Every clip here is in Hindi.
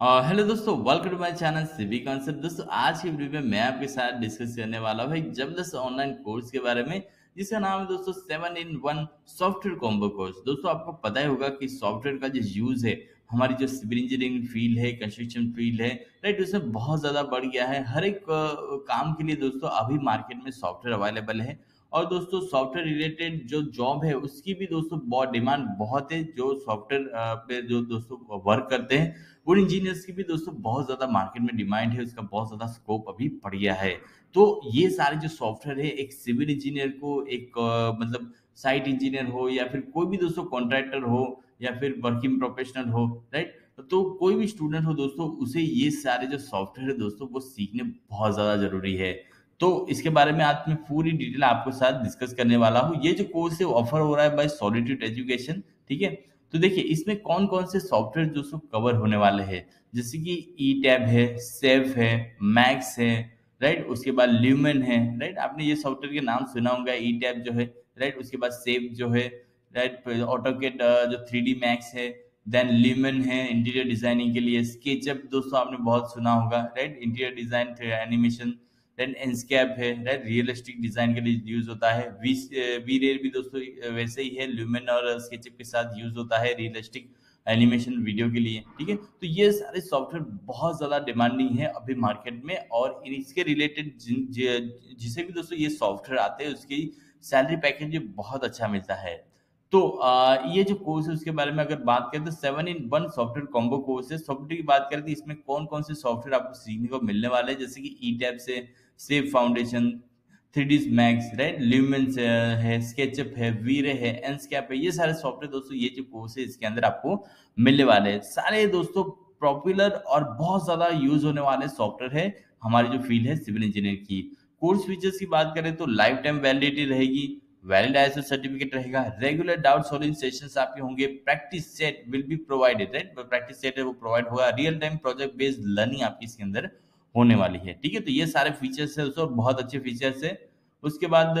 हेलो दोस्तों welcome to my channel CB concept दोस्तों, आज की वीडियो में मैं आपके साथ डिस्कस करने वाला हूँ एक ज़बरदस्त ऑनलाइन कोर्स के बारे में, जिसका नाम है दोस्तों seven in one software combo course दोस्तों, आपको पता ही होगा कि सॉफ्टवेयर का जो यूज़ है, हमारी जो सिविल इंजीनियरिंग फ़ील्ड है कंस्ट्रक्शन फ़ील्ड है राइट उसमें बहुत ज़्यादा बढ़ गया है। हर एक काम के लिए दोस्तों अभी मार्केट में सॉफ्टवेयर अवेलेबल है। और दोस्तों सॉफ्टवेयर रिलेटेड जो जॉब है, उसकी भी दोस्तों बहुत डिमांड बहुत है। जो सॉफ्टवेयर पे जो दोस्तों वर्क करते हैं उन इंजीनियर्स की भी दोस्तों बहुत ज़्यादा मार्केट में डिमांड है, उसका बहुत ज़्यादा स्कोप अभी बढ़ गया है। तो ये सारे जो सॉफ्टवेयर है, एक सिविल इंजीनियर को एक मतलब साइट इंजीनियर हो या फिर कोई भी दोस्तों कॉन्ट्रैक्टर हो या फिर वर्किंग प्रोफेशनल हो राइट तो कोई भी स्टूडेंट हो दोस्तों, उसे ये सारे जो सॉफ्टवेयर है दोस्तों, वो सीखने बहुत ज़्यादा ज़रूरी है। तो इसके बारे में आज मैं पूरी डिटेल आपके साथ डिस्कस करने वाला हूँ। ये जो कोर्स है ऑफ़र हो रहा है बाय सॉलिट्यूड एजुकेशन ठीक है? तो देखिए, इसमें कौन कौन से सॉफ्टवेयर दोस्तों कवर होने वाले हैं? जैसे कि ई टैब है सेफ़ है मैक्स है राइट उसके बाद ल्यूमेन है राइट आपने ये सॉफ्टवेयर के नाम सुना होगा ई टैब जो है राइट उसके बाद सेफ़ जो है राइट ऑटोकेट जो थ्री डी मैक्स है देन ल्यूमेन है इंटीरियर डिज़ाइनिंग के लिए। स्केचअप दोस्तों, आपने बहुत सुना होगा right interior design animation then Enscape है राइट रियलिस्टिक डिज़ाइन के लिए यूज़ होता है। वी वी रेयर भी दोस्तों वैसे ही है। ल्यूमेन और स्केचअप के साथ यूज़ होता है रियलिस्टिक एनिमेशन वीडियो के लिए, ठीक है? तो ये सारे सॉफ्टवेयर बहुत ज़्यादा डिमांडिंग है अभी मार्केट में और इसके रिलेटेड जिसे भी दोस्तों ये सॉफ्टवेयर आते हैं, उसकी सैलरी पैकेज बहुत अच्छा मिलता है। तो ये जो कोर्स है, उसके बारे में अगर बात करें तो seven in one software combo course है। सॉफ्टवेयर की बात करें तो इसमें कौन कौन से सॉफ्टवेयर आपको सीखने को मिलने वाले हैं? जैसे कि ई टैप से safe foundation three D Max right Lumions है स्केचअप है वीरे है एनस्कैप है। ये सारे सॉफ्टवेयर दोस्तों, ये जो कोर्स है, इसके अंदर आपको मिलने वाले हैं। सारे दोस्तों पॉपुलर और बहुत ज़्यादा यूज़ होने वाले सॉफ्टवेयर है हमारी जो फ़ील्ड है सिविल इंजीनियर की। कोर्स फीचर्स की बात करें तो लाइफ टाइम वैलिडिटी रहेगी। वैलिड आईएसओ सर्टिफिकेट रहेगा रेगुलर डाउट सॉल्विंग सेशंस आपके होंगे practice set will be provided right practice set है, वो प्रोवाइड होगा real time project based learning आपकी इसके अंदर होने वाली है, ठीक है? तो ये सारे फीचर्स है दोस्तों बहुत अच्छे फीचर्स है। उसके बाद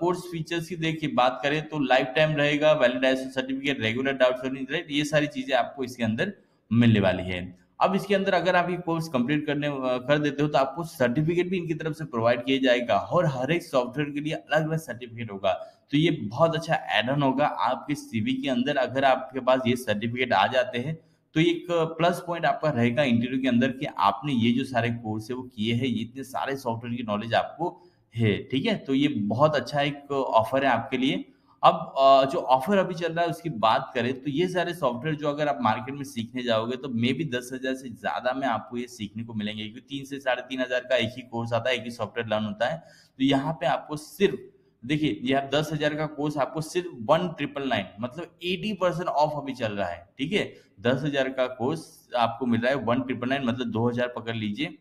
कोर्स फीचर्स की देखिए, बात करें तो लाइफ टाइम रहेगा valid ISO certificate regular doubt solving right ये सारी चीज़ें आपको इसके अंदर मिलने वाली है। अब इसके अंदर अगर आप ये कोर्स कंप्लीट करने कर देते हो तो आपको सर्टिफिकेट भी इनकी तरफ़ से प्रोवाइड किया जाएगा और हर एक सॉफ्टवेयर के लिए अलग अलग सर्टिफिकेट होगा। तो ये बहुत अच्छा एड ऑन होगा आपके सीवी के अंदर। अगर आपके पास ये सर्टिफिकेट आ जाते हैं तो एक प्लस पॉइंट आपका रहेगा इंटरव्यू के अंदर कि आपने ये जो सारे कोर्स है, वो किए हैं इतने सारे सॉफ्टवेयर की नॉलेज आपको है, ठीक है? तो ये बहुत अच्छा एक ऑफ़र है आपके लिए। अब जो ऑफ़र अभी चल रहा है, उसकी बात करें तो ये सारे सॉफ्टवेयर जो अगर आप मार्केट में सीखने जाओगे तो मे बी दस हज़ार से ज़्यादा में आपको ये सीखने को मिलेंगे, क्योंकि तीन से साढ़े तीन हज़ार का एक ही कोर्स आता है, एक ही सॉफ्टवेयर लर्न होता है। तो यहाँ पे आपको सिर्फ़, देखिए, ये आप दस हज़ार का कोर्स आपको सिर्फ़ वन ट्रिपल नाइन मतलब एटी परसेंट ऑफ़ अभी चल रहा है, ठीक है? दस हज़ार का कोर्स आपको मिल रहा है वन ट्रिपल नाइन मतलब दो हज़ार पकड़ लीजिए।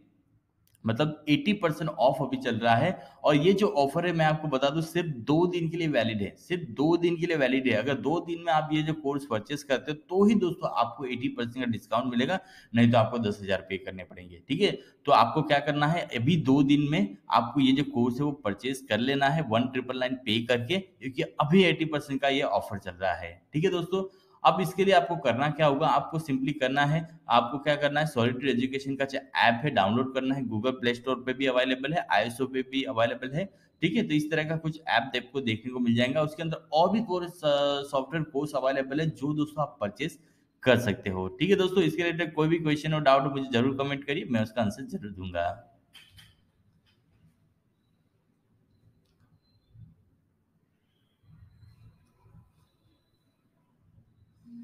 मतलब 80 परसेंट ऑफ़ अभी चल रहा है। और ये जो ऑफ़र है, मैं आपको बता दूँ, सिर्फ़ दो दिन के लिए वैलिड है। सिर्फ़ दो दिन के लिए वैलिड है। अगर दो दिन में आप ये जो कोर्स परचेस करते हो तो ही दोस्तों आपको 80 परसेंट का डिस्काउंट मिलेगा, नहीं तो आपको दस हज़ार पे करने पड़ेंगे, ठीक है? तो आपको क्या करना है, अभी दो दिन में आपको ये जो कोर्स है, वो परचेस कर लेना है वन ट्रिपल नाइन पे करके, क्योंकि अभी एटी परसेंट का ये ऑफ़र चल रहा है, ठीक है दोस्तों? अब इसके लिए आपको करना क्या होगा? आपको सिंपली करना है, आपको क्या करना है? सॉलिटरी एजुकेशन का जो ऐप है डाउनलोड करना है। गूगल प्ले स्टोर पे भी अवेलेबल है आईएसओ पे भी अवेलेबल है। ठीक है तो इस तरह का कुछ ऐप आपको देखने को मिल जाएगा। उसके अंदर और भी कोर्स सॉफ्टवेयर कोर्स अवेलेबल है, जो दोस्तों आप परचेस कर सकते हो। ठीक है दोस्तों, इसके रिलेटेड कोई भी क्वेश्चन और डाउट मुझे ज़रूर कमेंट करिए, मैं उसका आंसर ज़रूर दूँगा।